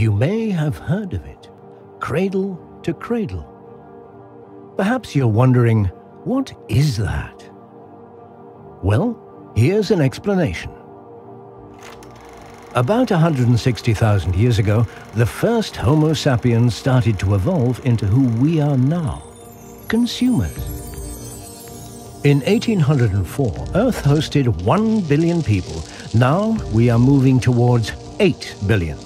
You may have heard of it cradle to cradle. Perhaps you're wondering, what is that? Well, here's an explanation. About 160,000 years ago, the first Homo sapiens started to evolve into who we are now consumers. In 1804, Earth hosted 1 billion people. Now we are moving towards 8 billion.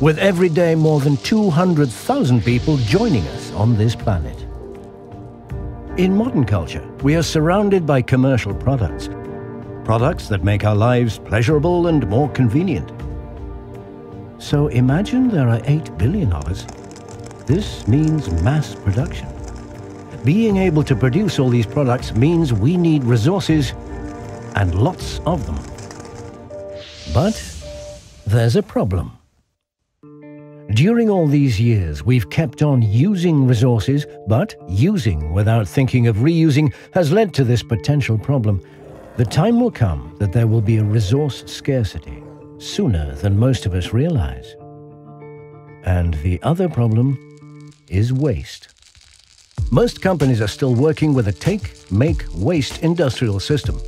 With every day more than 200,000 people joining us on this planet. In modern culture, we are surrounded by commercial products. Products that make our lives pleasurable and more convenient. So imagine there are 8 billion of us. This means mass production. Being able to produce all these products means we need resources and lots of them. But there's a problem. During all these years, we've kept on using resources, but using without thinking of reusing has led to this potential problem. The time will come that there will be a resource scarcity, sooner than most of us realize. And the other problem is waste. Most companies are still working with a take, make, waste industrial system.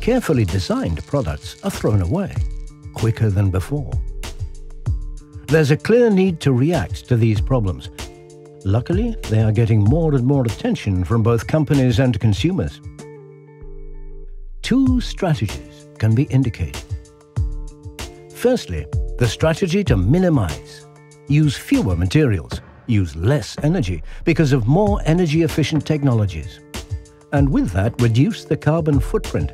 Carefully designed products are thrown away quicker than before. There's a clear need to react to these problems. Luckily, they are getting more and more attention from both companies and consumers. Two strategies can be indicated. Firstly, the strategy to minimize. Use fewer materials use less energy because of more energy-efficient technologies. And with that, reduce the carbon footprint.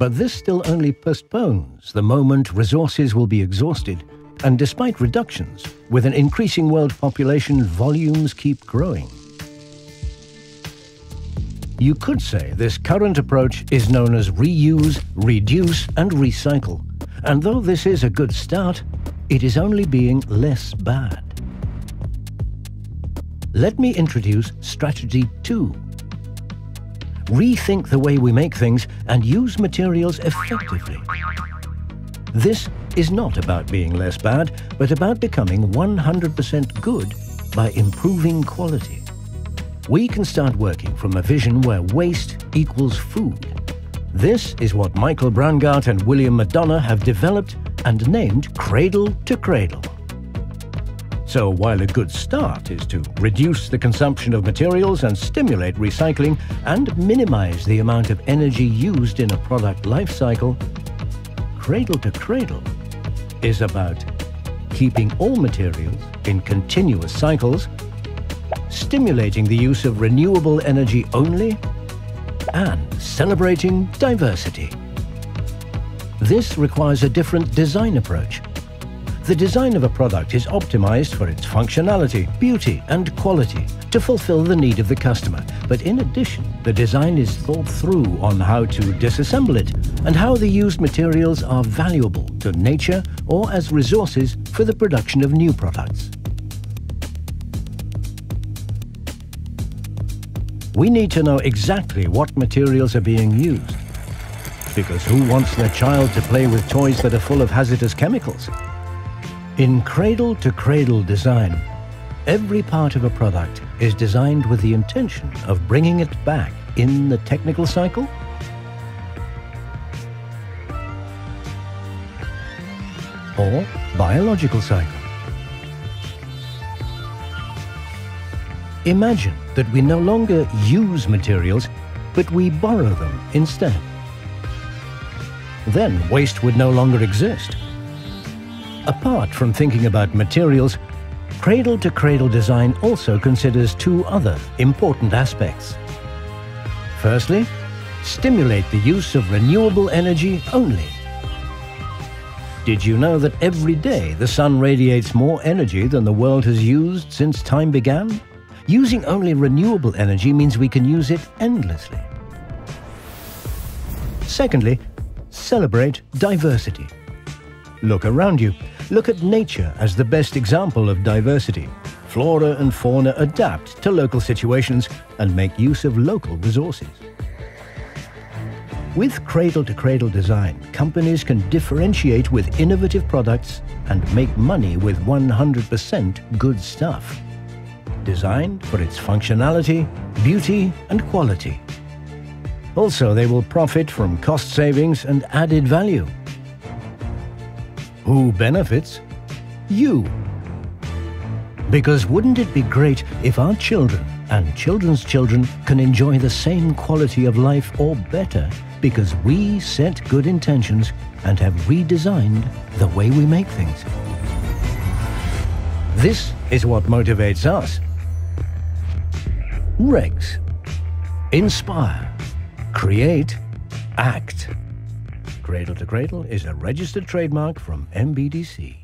But this still only postpones the moment resources will be exhausted, and despite reductions, with an increasing world population, volumes keep growing. You could say this current approach is known as reuse, reduce and recycle. And though this is a good start, it is only being less bad. Let me introduce Strategy 2. Rethink the way we make things and use materials effectively. This is not about being less bad, but about becoming 100% good by improving quality. We can start working from a vision where waste equals food. This is what Michael Braungart and William McDonough have developed and named Cradle to Cradle. So while a good start is to reduce the consumption of materials and stimulate recycling and minimize the amount of energy used in a product life cycle, Cradle to Cradle is about keeping all materials in continuous cycles, stimulating the use of renewable energy only, and celebrating diversity. This requires a different design approach the design of a product is optimized for its functionality, beauty and quality to fulfill the need of the customer. But in addition, the design is thought through on how to disassemble it and how the used materials are valuable to nature or as resources for the production of new products. We need to know exactly what materials are being used. Because who wants their child to play with toys that are full of hazardous chemicals? In cradle-to-cradle design, every part of a product is designed with the intention of bringing it back in the technical cycle or biological cycle. Imagine that we no longer use materials, but we borrow them instead. Then waste would no longer exist. Apart from thinking about materials, cradle-to-cradle design also considers two other important aspects. Firstly, stimulate the use of renewable energy only. Did you know that every day the sun radiates more energy than the world has used since time began? Using only renewable energy means we can use it endlessly. Secondly, celebrate diversity. Look around you. Look at nature as the best example of diversity. Flora and fauna adapt to local situations and make use of local resources. With cradle-to-cradle design, companies can differentiate with innovative products and make money with 100% good stuff. Designed for its functionality, beauty and quality. Also, they will profit from cost savings and added value. Who benefits? You. Because wouldn't it be great if our children and children's children can enjoy the same quality of life or better because we set good intentions and have redesigned the way we make things. This is what motivates us. Regs. Inspire. Create. Act. Cradle to Cradle is a registered trademark from MBDC.